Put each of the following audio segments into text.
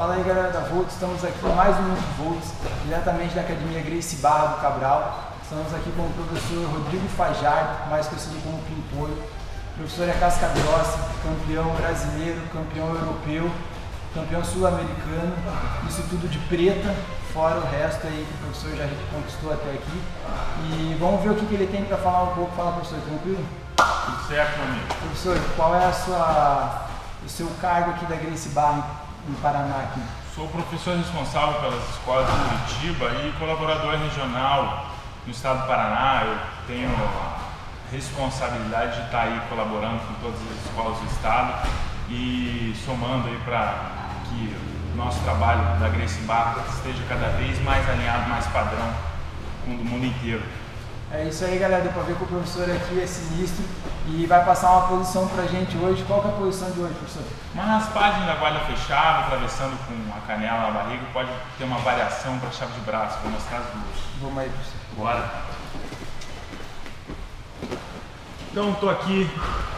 Fala aí galera da Volts, estamos aqui em mais um Volts, diretamente da Academia Grace Barra do Cabral. Estamos aqui com o professor Rodrigo Fajardo, mais conhecido como Pimpolho. O professor é casca grossa, campeão brasileiro, campeão europeu, campeão sul-americano, isso tudo de preta, fora o resto aí que o professor já conquistou até aqui. E vamos ver o que, que ele tem para falar um pouco. Fala professor, tranquilo? Tudo certo, meu amigo. Professor, qual é a sua, o seu cargo aqui da Grace Barra em Paraná aqui? Sou professor responsável pelas escolas de Curitiba e colaborador regional no estado do Paraná. Eu tenho a responsabilidade de estar aí colaborando com todas as escolas do estado e somando aí para que o nosso trabalho da Grace Barra esteja cada vez mais alinhado, mais padrão com o mundo inteiro. É isso aí, galera. Deu pra ver que o professor aqui é sinistro e vai passar uma posição pra gente hoje. Qual que é a posição de hoje, professor? Uma raspagem da guarda fechada, atravessando com a canela na barriga, pode ter uma variação para chave de braço. Vou mostrar as duas. Vamos aí, professor. Bora. Então estou aqui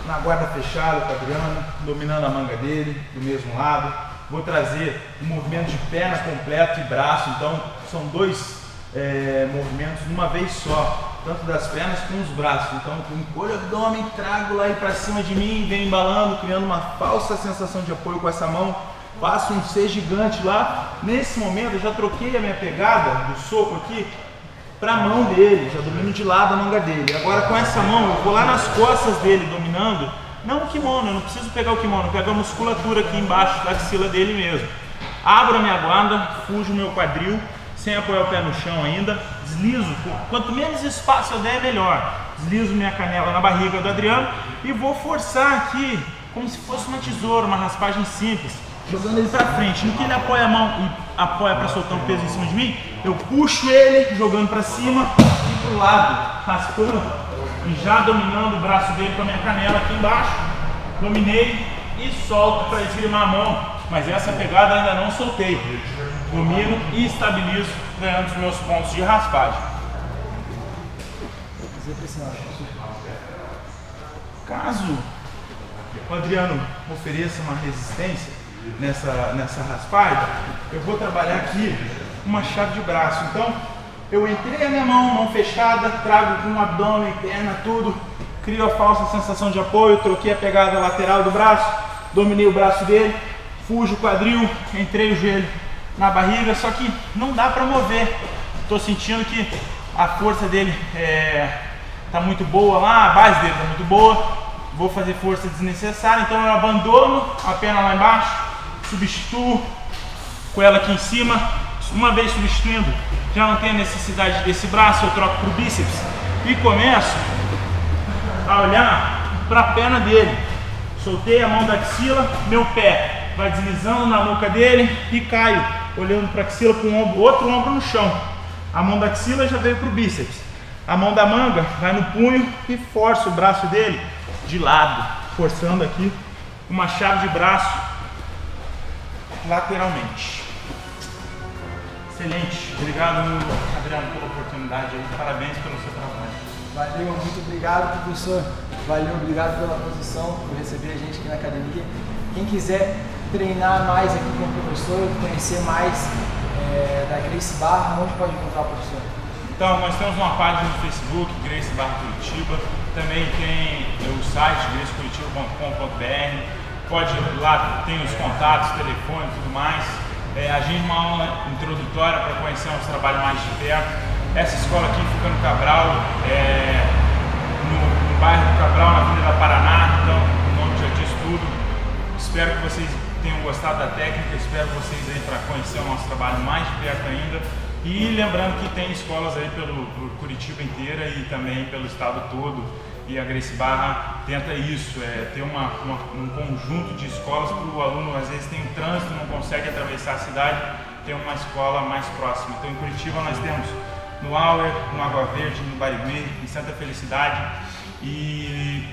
na guarda fechada com o Adriano, dominando a manga dele, do mesmo lado. Vou trazer o um movimento de perna completo e braço, então são dois é, movimentos de uma vez só tanto das pernas como os braços. Então, encolho o abdômen, trago lá para cima de mim, venho embalando, criando uma falsa sensação de apoio com essa mão. Faço um C gigante lá. Nesse momento, eu já troquei a minha pegada do soco aqui para a mão dele, já domino de lado a manga dele. Agora, com essa mão, eu vou lá nas costas dele, dominando. Não o kimono, eu não preciso pegar o kimono, eu pego a musculatura aqui embaixo da axila dele mesmo. Abro a minha guarda, fujo o meu quadril, sem apoiar o pé no chão ainda, deslizo, quanto menos espaço eu der, melhor. Deslizo minha canela na barriga do Adriano e vou forçar aqui, como se fosse uma tesoura, uma raspagem simples, jogando ele para frente. No que ele apoia a mão e apoia para soltar um peso em cima de mim, eu puxo ele, jogando para cima e pro lado, raspando e já dominando o braço dele com a minha canela aqui embaixo. Dominei e solto para esgrimar a mão, mas essa pegada ainda não soltei domino e estabilizo, ganhando os meus pontos de raspagem. Caso o Adriano ofereça uma resistência nessa, nessa raspagem, eu vou trabalhar aqui uma chave de braço. Então, eu entrei a minha mão, mão fechada, trago com o abdômen, perna, tudo, crio a falsa sensação de apoio, troquei a pegada lateral do braço, dominei o braço dele, fujo o quadril, entrei o joelho na barriga, só que não dá para mover. Estou sentindo que a força dele é, tá muito boa lá, a base dele tá muito boa. Vou fazer força desnecessária, então eu abandono a perna lá embaixo, substituo com ela aqui em cima. Uma vez substituindo, já não a necessidade desse braço, eu troco para o bíceps e começo a olhar para a perna dele. Soltei a mão da axila, meu pé vai deslizando na nuca dele e caio olhando para a axila com o ombro, outro ombro no chão. A mão da axila já veio para o bíceps. A mão da manga vai no punho e força o braço dele de lado, forçando aqui uma chave de braço lateralmente. Excelente. Obrigado, Adriano, pela oportunidade. Parabéns pelo seu trabalho. Valeu, muito obrigado, professor. Valeu, obrigado pela posição, por receber a gente aqui na academia. Quem quiser treinar mais aqui com o professor, conhecer mais é, da Grace Barra, onde pode encontrar o professor? Então, nós temos uma página no Facebook, Grace Barra Curitiba, também tem o site gracecuritiba.com.br, pode lá tem os contatos, telefone e tudo mais. É, a gente uma aula introdutória para conhecer nosso trabalho mais de perto. Essa escola aqui fica no Cabral, é, no, no bairro do Cabral, na Avenida Paraná, então gostado da técnica, espero vocês aí para conhecer o nosso trabalho mais de perto ainda. E lembrando que tem escolas aí pelo Curitiba inteira e também pelo estado todo. E a Grace Barra tenta isso, é ter uma, uma um conjunto de escolas para o aluno, às vezes tem um trânsito, não consegue atravessar a cidade, ter uma escola mais próxima. Então em Curitiba nós temos no Auer, no Água Verde, no Barigui, em Santa Felicidade. E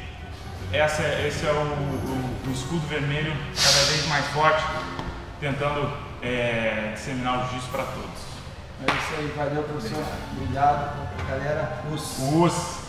essa, esse é o, o, o, escudo vermelho cada vez mais forte, tentando é, disseminar o jiu-jitsu para todos. É isso aí, valeu professor. Obrigado, galera. Us. Us.